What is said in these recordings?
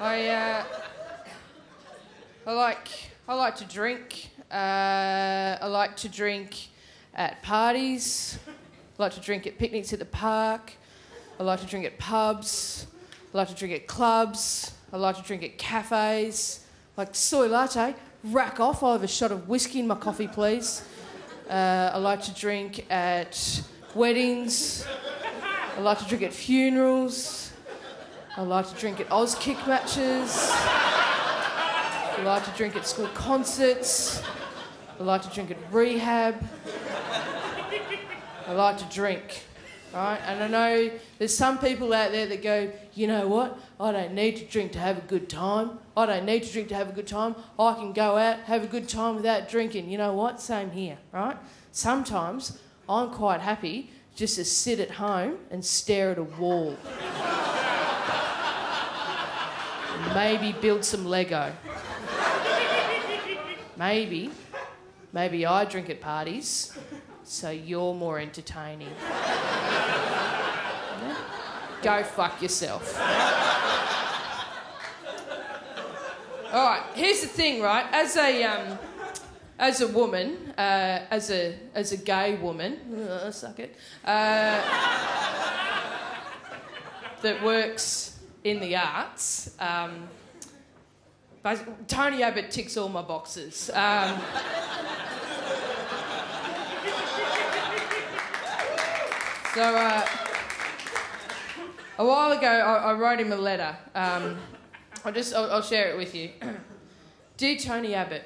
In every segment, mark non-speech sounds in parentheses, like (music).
I uh, I like I like to drink. Uh, I like to drink at parties. I like to drink at picnics at the park. I like to drink at pubs. I like to drink at clubs. I like to drink at cafes. Like soy latte, rack off. I'll have a shot of whiskey in my coffee, please. Uh, I like to drink at weddings. I like to drink at funerals. I like to drink at Auskick matches. I like to drink at school concerts. I like to drink at rehab. I like to drink. Right? And I know there's some people out there that go, you know what? I don't need to drink to have a good time. I don't need to drink to have a good time. I can go out, have a good time without drinking. You know what? Same here, right? Sometimes I'm quite happy just to sit at home and stare at a wall. Maybe build some Lego. Maybe, maybe I drink at parties so you're more entertaining. Go fuck yourself. All right, here's the thing, right? As a um, as a woman, uh, as a as a gay woman, uh, suck it, uh, that works in the arts. Um, Tony Abbott ticks all my boxes. Um, so uh, a while ago, I, I, wrote him a letter. Um, I'll just I'll, I'll share it with you. (clears throat) Dear Tony Abbott,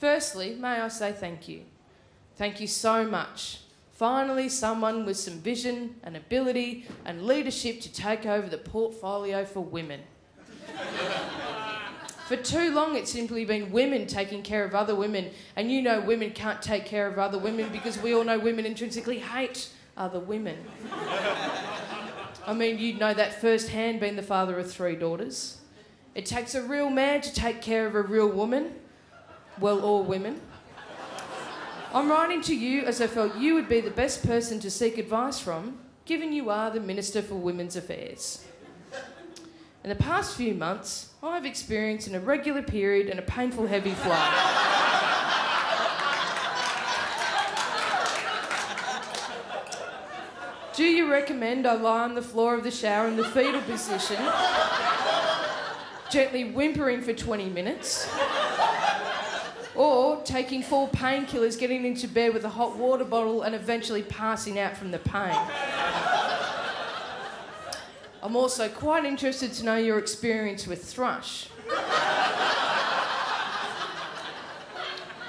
firstly, may I say thank you. Thank you so much. Finally, someone with some vision and ability and leadership to take over the portfolio for women. (laughs) For too long, it's simply been women taking care of other women, and you know women can't take care of other women because we all know women intrinsically hate other women. (laughs) I mean, you'd know that firsthand being the father of three daughters. It takes a real man to take care of a real woman. Well, all women. I'm writing to you as I felt you would be the best person to seek advice from, given you are the Minister for Women's Affairs. In the past few months, I've experienced an irregular period and a painful heavy flow. Do you recommend I lie on the floor of the shower in the fetal position, gently whimpering for 20 minutes? Or taking four painkillers, getting into bed with a hot water bottle, and eventually passing out from the pain? I'm also quite interested to know your experience with thrush.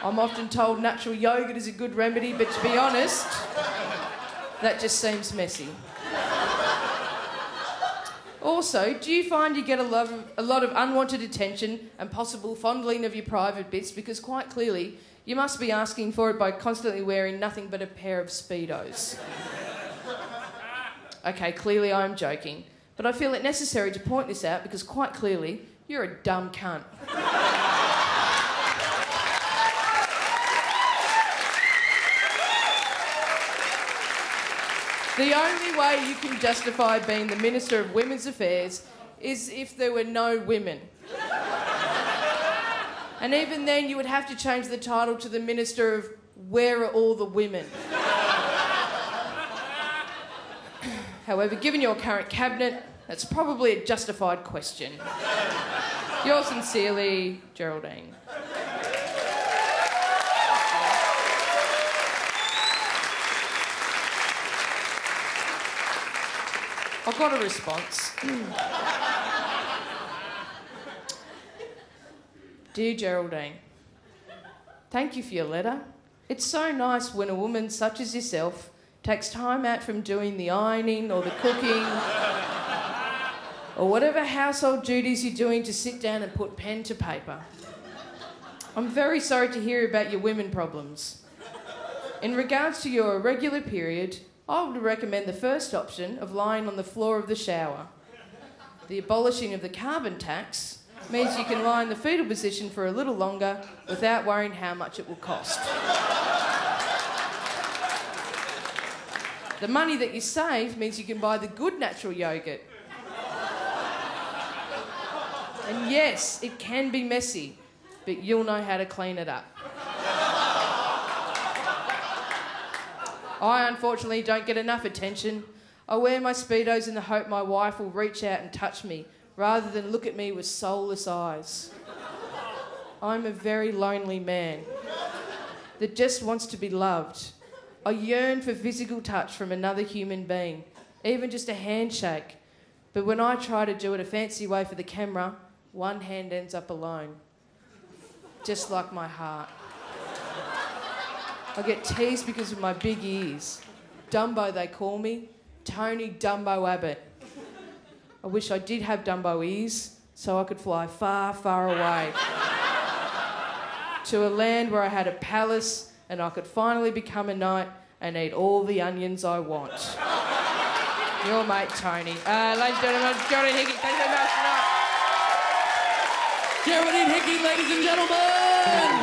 I'm often told natural yogurt is a good remedy, but to be honest, that just seems messy. Also, do you find you get a lot, of, a lot of unwanted attention and possible fondling of your private bits? Because quite clearly, you must be asking for it by constantly wearing nothing but a pair of Speedos. (laughs) okay, clearly I'm joking. But I feel it necessary to point this out because quite clearly, you're a dumb cunt. (laughs) the only way you can justify being the Minister of Women's Affairs is if there were no women. and even then, you would have to change the title to the Minister of Where Are All the Women? However, given your current cabinet, that's probably a justified question. Yours sincerely, Geraldine. I got a response. Dear Geraldine, thank you for your letter. It's so nice when a woman such as yourself takes time out from doing the ironing or the cooking or whatever household duties you're doing to sit down and put pen to paper. I'm very sorry to hear about your women problems. In regards to your irregular period, I would recommend the first option of lying on the floor of the shower. The abolishing of the carbon tax means you can lie in the fetal position for a little longer without worrying how much it will cost. The money that you save means you can buy the good natural yogurt. And yes, it can be messy, but you'll know how to clean it up. I unfortunately don't get enough attention. I wear my Speedos in the hope my wife will reach out and touch me rather than look at me with soulless eyes. I'm a very lonely man that just wants to be loved. I yearn for physical touch from another human being, even just a handshake. But when I try to do it a fancy way for the camera, one hand ends up alone. Just like my heart. I get teased because of my big ears. Dumbo, they call me. Tony Dumbo Abbott. I wish I did have Dumbo ears so I could fly far, far away to a land where I had a palace and I could finally become a knight and eat all the onions I want. Your mate Tony. Uh, ladies and gentlemen, Geraldine Hickey, thank you very much. Geraldine Hickey, ladies and gentlemen!